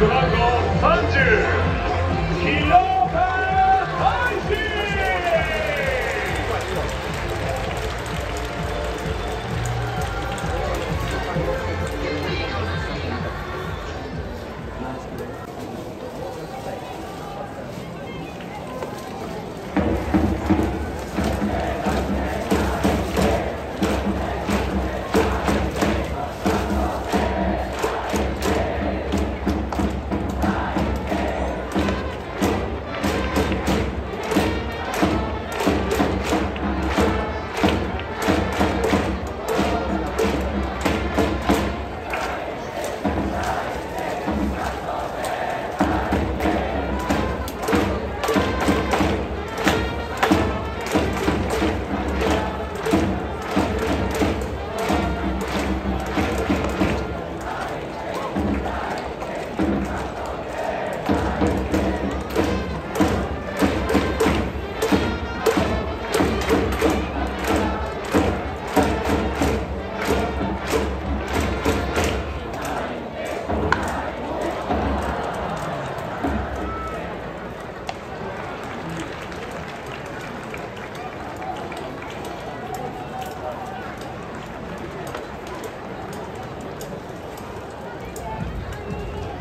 ドラ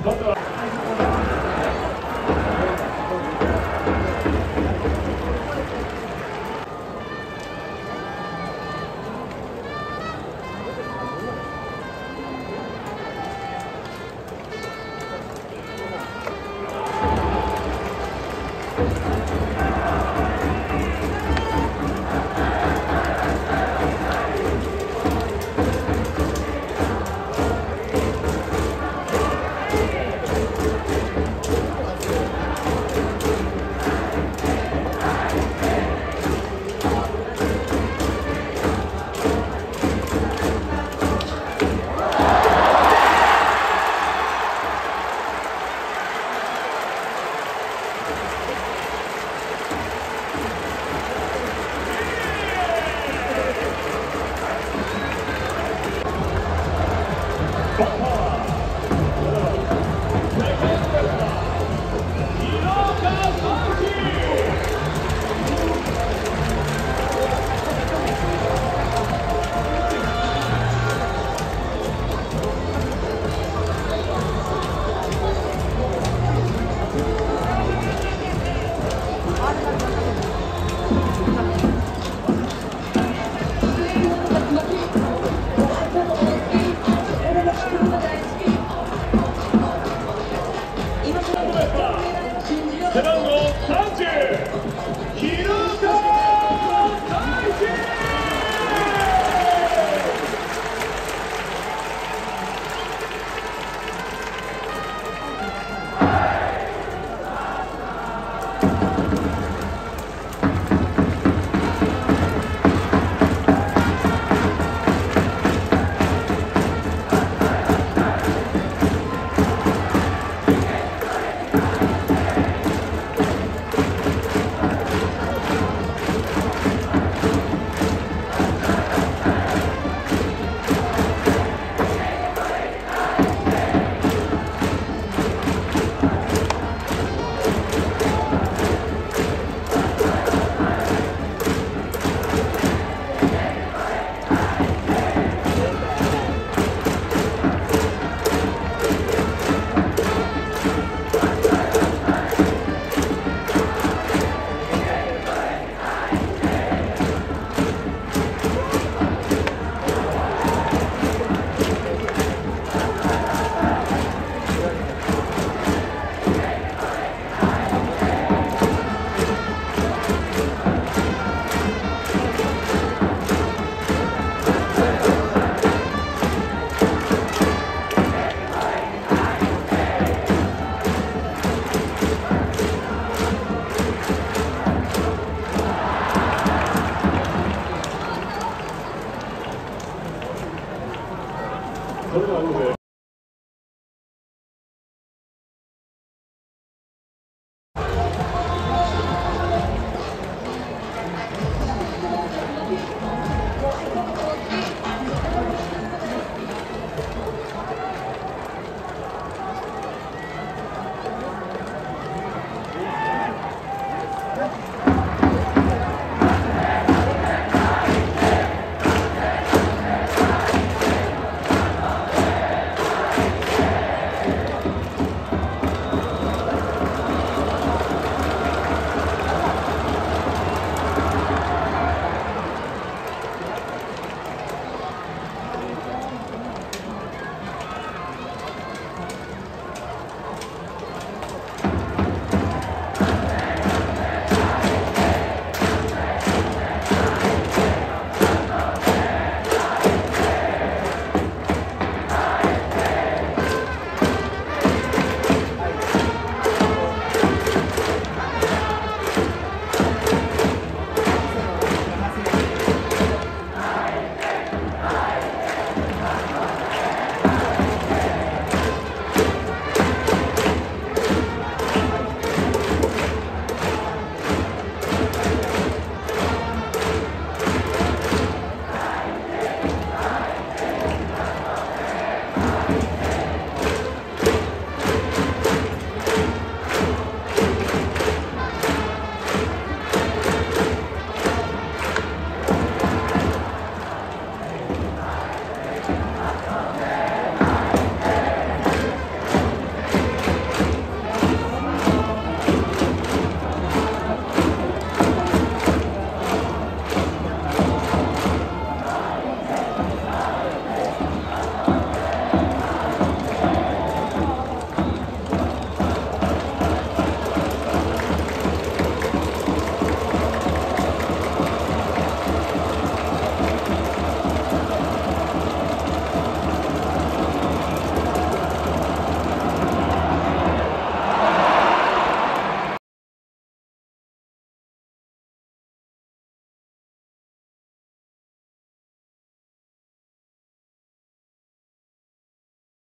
Contra...